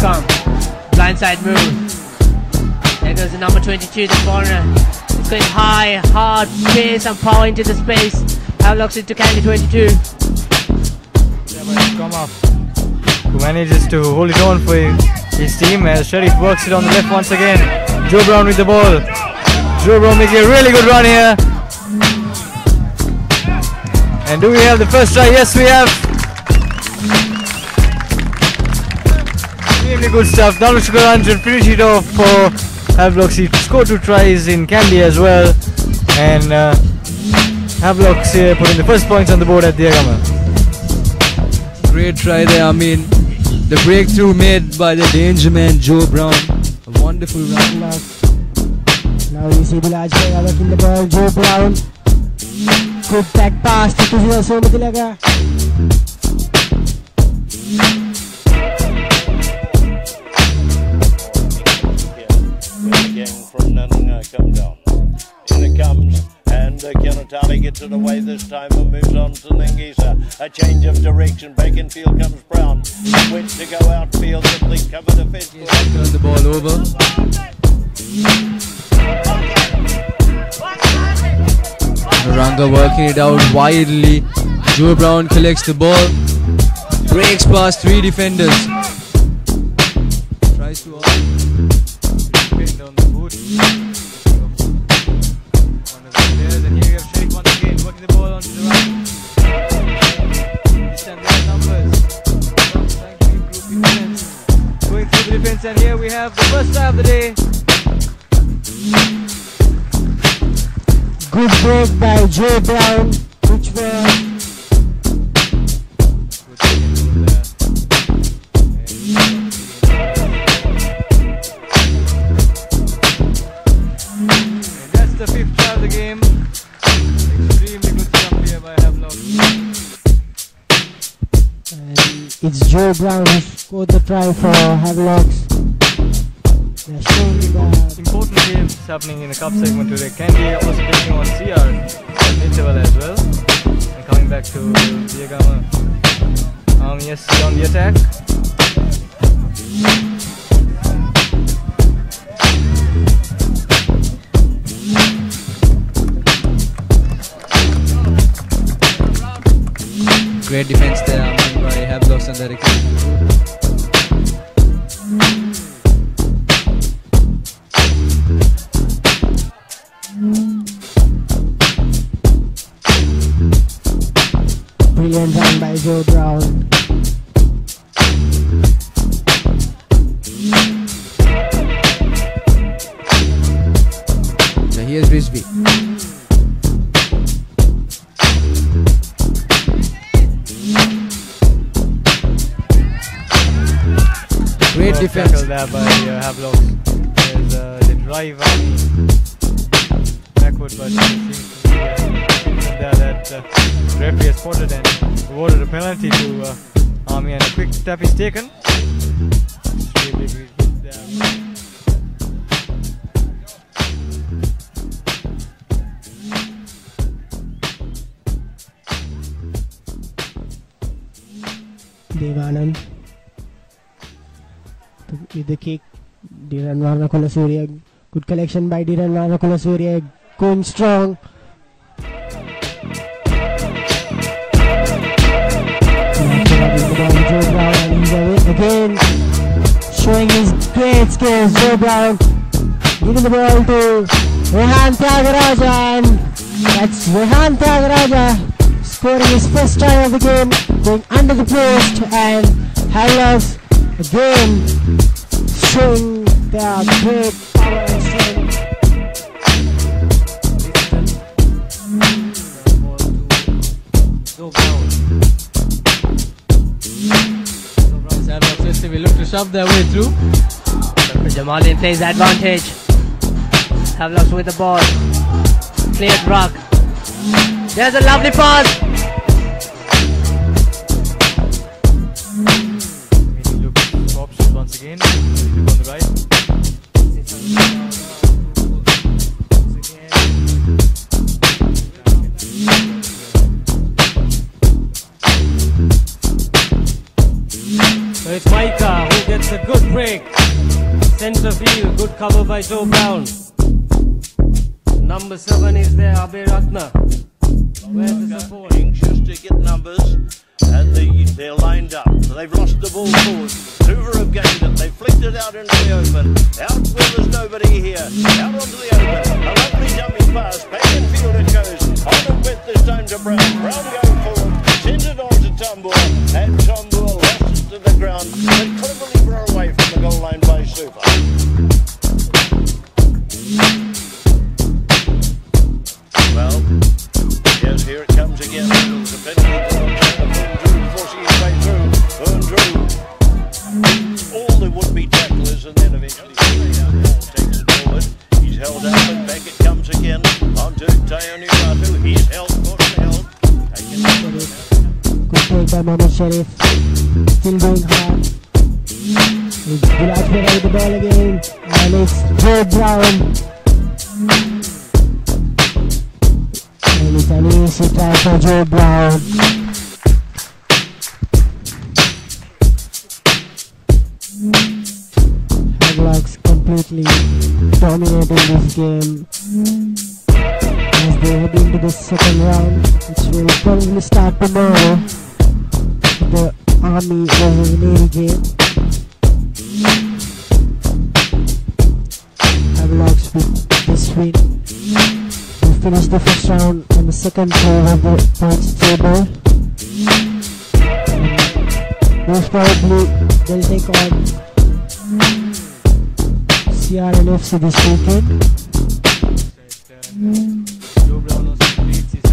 come. Blindside move. There goes the number 22, the foreigner. It's going high, hard pace and power into the space. how Havelocks into Candy 22. come up. Who manages to hold it on for his team as Sharif works it on the left once again. Joe Brown with the ball. Joe Brown making a really good run here. And do we have the first try? Yes, we have. Extremely good stuff. Dhanush Garanjan finish it off for Havelocks. He scored two tries in Kandy as well. And uh, Havelocks here putting the first points on the board at Diyagama. Great try there. I mean, the breakthrough made by the danger man Joe Brown. A wonderful run. Now you see the large player working the ball, Joe Brown. Good back pass to Tuzia Somatilaga. Again from Nunga come down. In it comes, and uh, gets it away this time and moves on to Ningisa. A change of direction, Baconfield comes Brown. Went to go outfield, the cover defence. Turn the ball over. Naranga working it out widely. Joe Brown collects the ball. Breaks past three defenders. Tries to The boot. One of the players, and here we have Sharif once again working the ball onto the right. Numbers. Defense. Going through the defense, and here we have the first try of the day. Good break by Joe Brown, which were it's Brown scored the try for Havelocks. Important games happening in the cup segment today. Kandy also taking on CR interval as well. And coming back to Diyagama. Um, yes, on the attack. Brilliant run by Joe Brown. Great Well defense. tackled there by uh, Havelock. There's uh, the drive um, backward, but it seems to be uh, there that uh, referee has spotted and awarded a penalty to uh, Army, and a quick step is taken. Extremely with the kick. Dhiran Varna Kolasurya. Good collection by Dhiran Varna Kolasurya. Going strong. Again. Showing his great skills. Joe Brown giving the ball to Rehan Tyagaraja and that's Rehan Tyagaraja scoring his first try of the game, going under the post and Havelock again showing their great power. Havelocks system look to shove their way through. But Jamalian plays advantage. Havelocks with the ball. Cleared ruck. There's a lovely pass. So it's Maika who good cover by Joe Brown. Number seven is there, Abhay Ratna. Where's the support? Anxious to get numbers. And the, they're lined up. They've lost the ball forward. Hoover have gained it. They've flicked it out into the open. Out where there's nobody here. Out onto the open. A lovely dummy pass. Back in field it goes. On and with this time to Brown. Brown going forward. Sends it on to Tumbua. And Tumbua lost it to the ground. Back it comes again. On Onto Tayoni Ratu. He's held, caught and held. Good play by Mohamed Sharif. Still going hard. Bilal Pera with the ball again. And it's Joe Brown. And it's an easy try for Joe Brown. Completely dominating this game. As they head into the second round, which will probably start tomorrow. The Army versus Navy game. Havelocks with this win. We finish the first round on the second round of the points table. Most probably they'll take on CRNFC this weekend. Joe Brown completes his